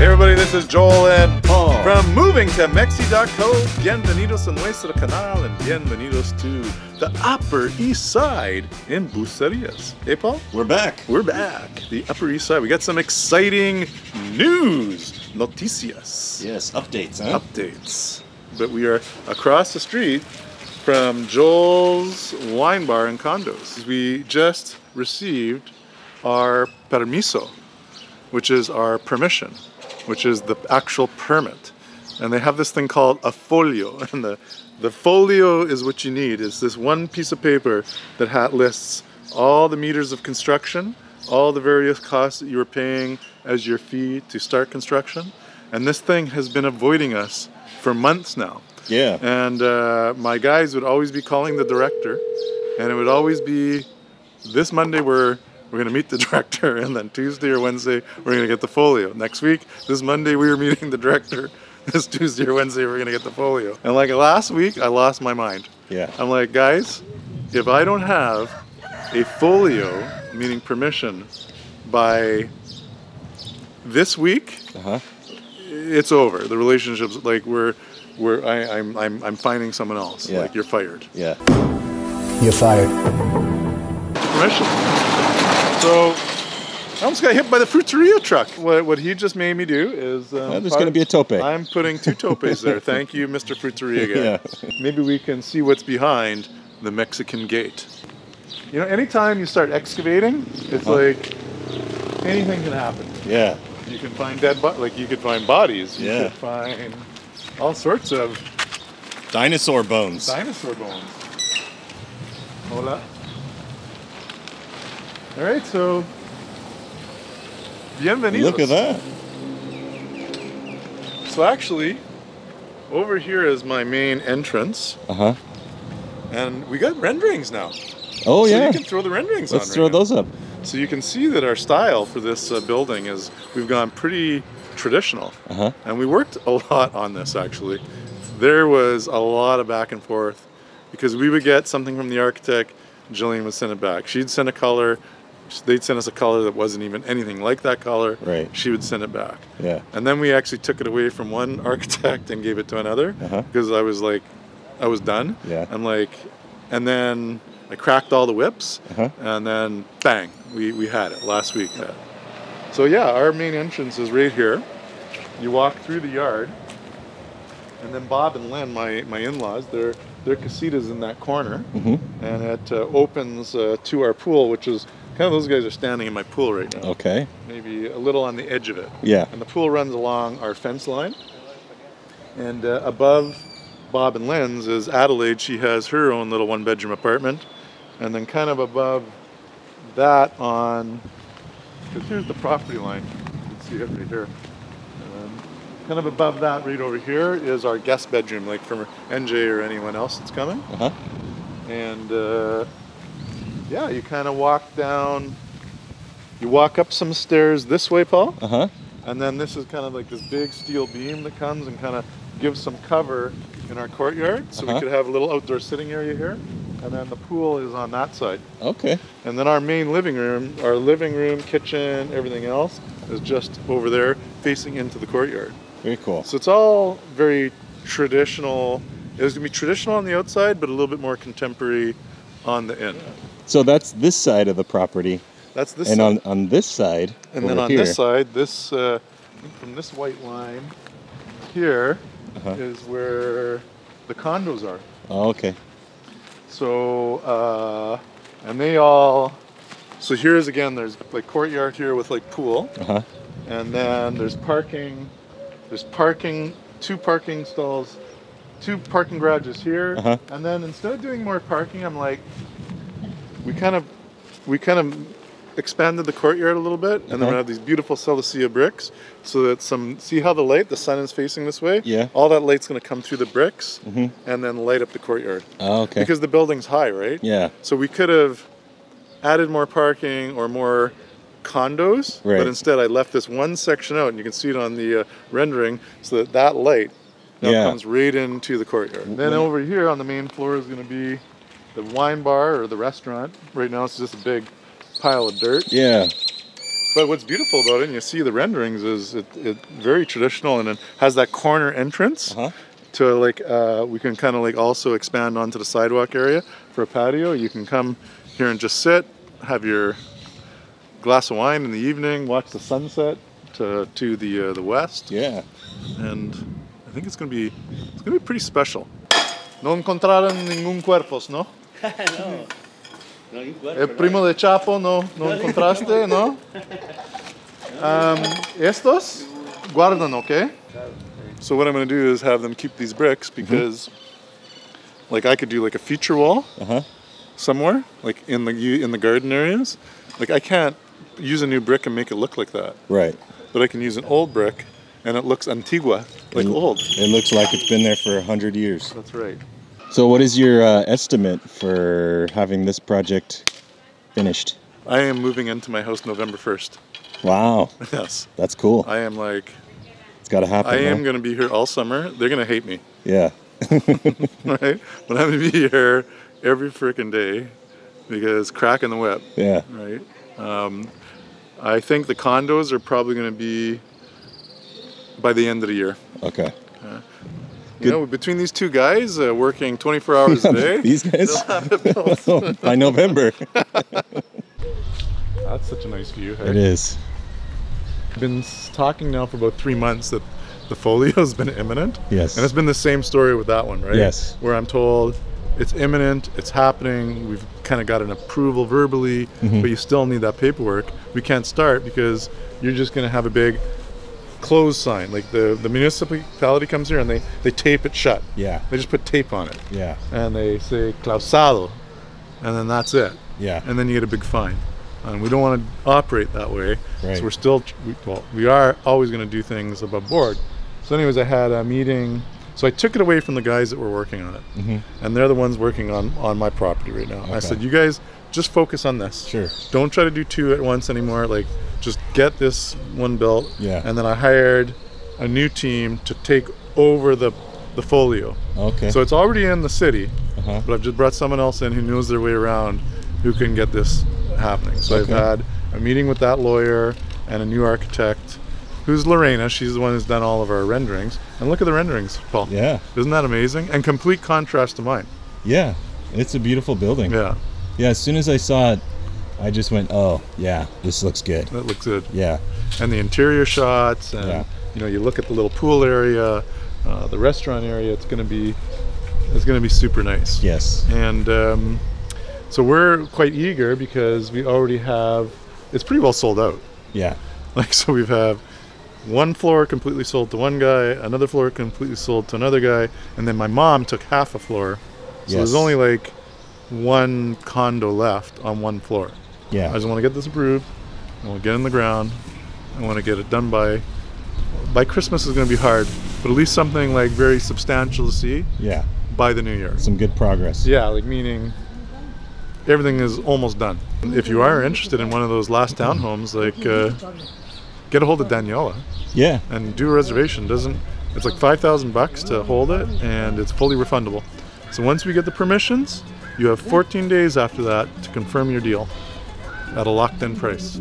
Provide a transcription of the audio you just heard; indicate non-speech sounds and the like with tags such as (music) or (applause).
Hey everybody, this is Joel and Paul. from moving to Mexi.co. Bienvenidos a nuestro canal and bienvenidos to the Upper East Side in Bucerias. Hey Paul, We're back. we're back. The Upper East Side. We got some exciting news, noticias, Yes, updates, huh? updates. But we are across the street from Joel's Wine Bar and Condos. We just received our permiso, which is our permission, which is the actual permit. And they have this thing called a folio, (laughs) and the the folio is what you need. It's this one piece of paper that ha- lists all the meters of construction, all the various costs that you were paying as your fee to start construction, and this thing has been avoiding us for months now. Yeah. And uh, my guys would always be calling the director, and it would always be this Monday we're we're gonna meet the director, and then Tuesday or Wednesday we're gonna get the folio. Next week, this Monday we were meeting the director. (laughs) This Tuesday or Wednesday we're gonna get the folio. And like last week, I lost my mind. Yeah. I'm like, guys, if I don't have a folio, meaning permission, by this week, Uh-huh. it's over. The relationship's like we're we're I, I'm I'm I'm finding someone else. Yeah. Like you're fired. Yeah. You're fired. Permission. So I almost got hit by the fruteria truck. What, what he just made me do is um, Well, there's gonna be a tope. I'm putting two topes there. (laughs) Thank you, Mr. Fruteria guy. (laughs) Yeah. Maybe we can see what's behind the Mexican gate. You know, anytime you start excavating, it's Uh-huh. like anything can happen. Yeah. You can find dead bodies, like you could find bodies. You Yeah. could find all sorts of Dinosaur bones. dinosaur bones. Hola. All right, so bienvenidos. Look at that. So actually, over here is my main entrance, Uh-huh. and we got renderings now. Oh so yeah. you can throw the renderings Let's throw right now. those up. So you can see that our style for this uh, building is we've gone pretty traditional, Uh-huh. and we worked a lot on this actually. There was a lot of back and forth because we would get something from the architect, Jillian would send it back. She'd send a color, they'd send us a color that wasn't even anything like that color. Right. She would send it back. Yeah. And then we actually took it away from one (laughs) architect and gave it to another Uh-huh. because I was like, I was done. Yeah. I'm like, and then I cracked all the whips, Uh-huh. and then bang, we, we had it last week. So yeah, our main entrance is right here. You walk through the yard, and then Bob and Lynn, my, my in-laws, their their casitas in that corner, Mhm. and it uh, opens uh, to our pool, which is kind of those guys are standing in my pool right now, Okay. maybe a little on the edge of it. Yeah. And the pool runs along our fence line. And uh, above Bob and Lynn's is Adelaide. She has her own little one bedroom apartment. And then kind of above that on, because here's the property line. You can see it right here. Um, kind of above that, right over here, is our guest bedroom, like for NJ or anyone else that's coming. Uh-huh. And uh, yeah, you kind of walk down, you walk up some stairs this way, Paul. Uh-huh. And then this is kind of like this big steel beam that comes and kind of gives some cover in our courtyard. So Uh-huh. we could have a little outdoor sitting area here. And then the pool is on that side. Okay. And then our main living room, our living room, kitchen, everything else is just over there facing into the courtyard. Very cool. So it's all very traditional. It was going to be traditional on the outside, but a little bit more contemporary on the in. So that's this side of the property. That's this and side. on on this side And then on here, this side, this uh, from this white line here is Uh-huh. where the condos are. Oh, okay. So uh, and they all. So here's again. There's like courtyard here with like pool, Uh-huh. and then there's parking. There's parking, two parking stalls, two parking garages here, Uh-huh. and then instead of doing more parking, I'm like, we kind of, we kind of expanded the courtyard a little bit, and then Uh-huh. we have these beautiful celosía bricks, so that some, see how the light, the sun is facing this way? Yeah. All that light's going to come through the bricks, Mhm. and then light up the courtyard. Oh, okay. Because the building's high, right? yeah. So we could have added more parking or more condos, Right. but instead I left this one section out, and you can see it on the uh, rendering, so that that light now Yeah. comes right into the courtyard. Then over here on the main floor is going to be the wine bar or the restaurant. Right now it's just a big pile of dirt. Yeah. But what's beautiful about it, and you see the renderings, is it, it very traditional and it has that corner entrance Uh-huh. to like uh, we can kind of like also expand onto the sidewalk area for a patio. You can come here and just sit, have your glass of wine in the evening, watch the sunset to to the uh, the west, Yeah. and I think it's gonna be it's gonna be pretty special. No encontraron ningún cuerpos, (laughs) ¿no? no? El primo de Chapo, no, no encontraste, ¿no? (laughs) Um, estos, guardan, okay? So what I'm gonna do is have them keep these bricks because, like, I could do like a feature wall Uh huh. somewhere, like in the in the garden areas. Like I can't use a new brick and make it look like that, Right. but I can use an old brick and it looks antigua, like old. It looks like it's been there for a hundred years. That's right. So, what is your uh, estimate for having this project finished? I am moving into my house November 1st. Wow, (laughs) Yes. that's cool. I am like, It's got to happen. I am huh? going to be here all summer. They're going to hate me, Yeah. (laughs) right? But I'm going to be here every freaking day because cracking the whip, Yeah. right? Um, I think the condos are probably going to be by the end of the year. Okay. You know, between these two guys uh, working 24 hours a (laughs) day, These guys have it built. (laughs) by November. (laughs) That's such a nice view. hey? it is. I've been talking now for about three months that the folio has been imminent. Yes. And it's been the same story with that one, right? Yes. Where I'm told it's imminent, it's happening, we've kind of got an approval verbally, Mm-hmm. but you still need that paperwork. We can't start because you're just going to have a big close sign. Like the, the municipality comes here and they, they tape it shut. Yeah. They just put tape on it Yeah. and they say clausado, and then that's it Yeah. and then you get a big fine. And we don't want to operate that way. Right. So we're still, we, well, we are always going to do things above board. So, anyways, I had a meeting. So I took it away from the guys that were working on it, and they're the ones working on on my property right now. I Mm-hmm. Said, you guys just focus on this. Sure. Don't try to do two at once anymore. Like, just get this one built. Yeah. And then I hired a new team to take over the the folio. Okay. So it's already in the city, Uh-huh. but I've just brought someone else in who knows their way around, who can get this happening. So Okay. I've had a meeting with that lawyer and a new architect, who's Lorena. She's the one who's done all of our renderings. And look at the renderings, Paul. yeah. Isn't that amazing? And complete contrast to mine. Yeah. It's a beautiful building. Yeah, Yeah. As soon as I saw it, I just went, "Oh, yeah, this looks good." that looks good. Yeah. And the interior shots, and Yeah. you know, you look at the little pool area, uh, the restaurant area. It's gonna be, it's gonna be super nice. Yes. and um, so we're quite eager because we already have it's pretty well sold out Yeah. like (laughs) so we have one floor completely sold to one guy another floor completely sold to another guy and then my mom took half a floor so there's Yes. only like one condo left on one floor Yeah. i just want to get this approved i want to get in the ground i want to get it done by by christmas is going to be hard but at least something like very substantial to see Yeah. by the new year Some good progress. yeah, like meaning everything is almost done. If you are interested in one of those last townhomes, like uh, get a hold of Daniela Yeah. and do a reservation. Doesn't it's like five thousand bucks to hold it, and it's fully refundable. So once we get the permissions, you have 14 days after that to confirm your deal at a locked-in price.